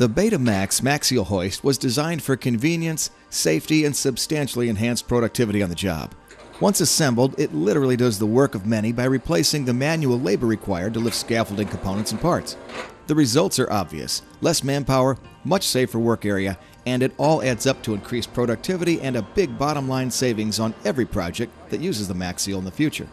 The Betamax Maxial hoist was designed for convenience, safety, and substantially enhanced productivity on the job. Once assembled, it literally does the work of many by replacing the manual labor required to lift scaffolding components and parts. The results are obvious less manpower, much safer work area, and it all adds up to increased productivity and a big bottom line savings on every project that uses the Maxial in the future.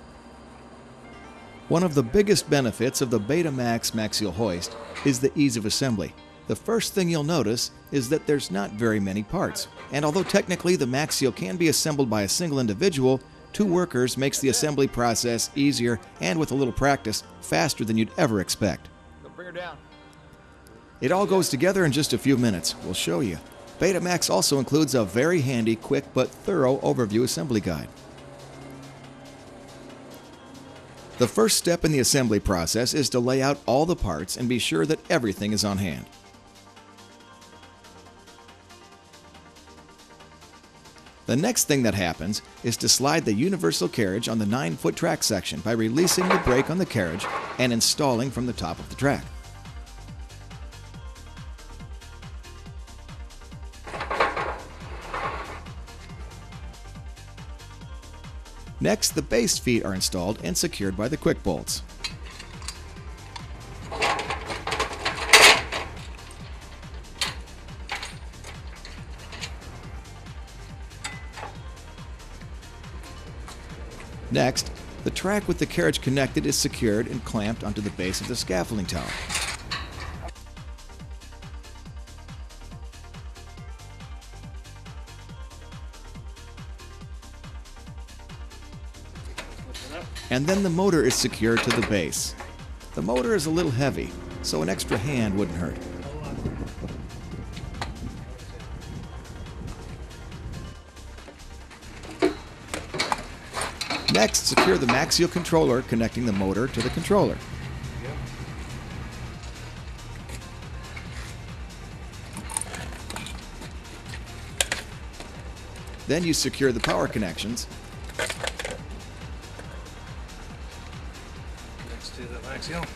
One of the biggest benefits of the Betamax Maxial hoist is the ease of assembly. The first thing you'll notice is that there's not very many parts, and although technically the Maxial can be assembled by a single individual, two workers makes the assembly process easier and with a little practice, faster than you'd ever expect. Bring her down. It all goes together in just a few minutes. We'll show you. Betamax also includes a very handy, quick, but thorough overview assembly guide. The first step in the assembly process is to lay out all the parts and be sure that everything is on hand. The next thing that happens is to slide the universal carriage on the 9-foot track section by releasing the brake on the carriage and installing from the top of the track. Next, the base feet are installed and secured by the quick bolts. Next, the track with the carriage connected is secured and clamped onto the base of the scaffolding tower. And then the motor is secured to the base. The motor is a little heavy, so an extra hand wouldn't hurt. Next, secure the Maxial controller connecting the motor to the controller. Then you secure the power connections Next to the Maxial.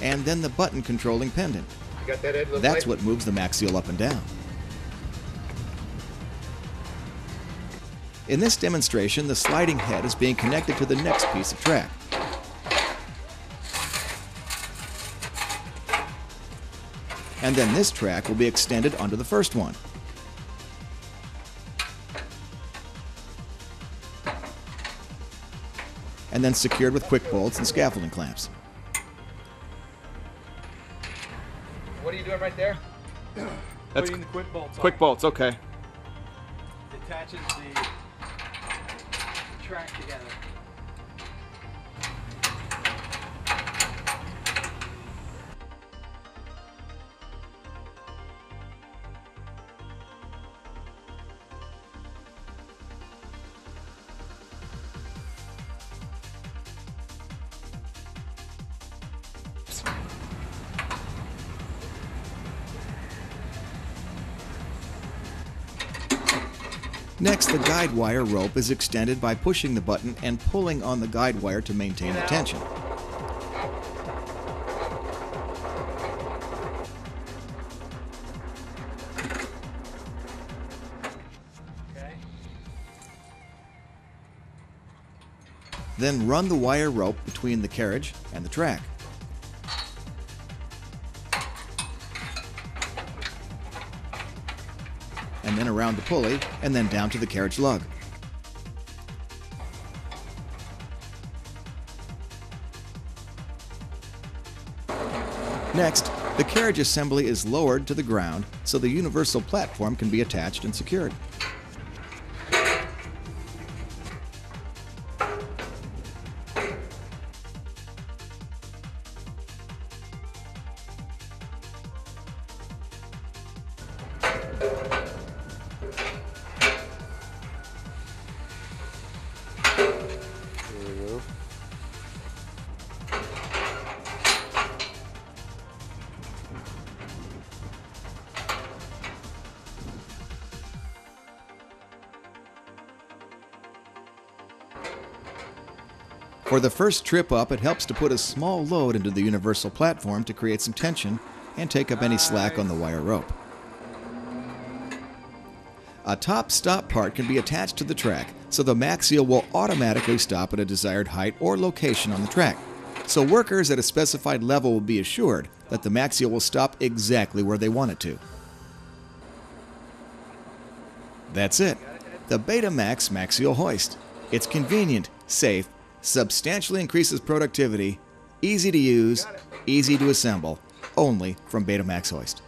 and then the button controlling pendant. Got that, Ed? Little That's light? what moves the Maxial up and down. In this demonstration, the sliding head is being connected to the next piece of track. And then this track will be extended onto the first one. And then secured with quick bolts and scaffolding clamps. Doing right there? That's Putting the quick bolts on. quick bolts, okay. It Attaches the track together. Next, the guide wire rope is extended by pushing the button and pulling on the guide wire to maintain the tension. Then run the wire rope between the carriage and the track. And then around the pulley, and then down to the carriage lug. Next, the carriage assembly is lowered to the ground so the universal platform can be attached and secured. For the first trip up, it helps to put a small load into the universal platform to create some tension and take up any slack on the wire rope. A top stop part can be attached to the track, so the Maxial will automatically stop at a desired height or location on the track. So workers at a specified level will be assured that the Maxial will stop exactly where they want it to. That's it. The Betamax Maxial Hoist. It's convenient, safe, substantially increases productivity, easy to use, easy to assemble, only from Betamax Hoist.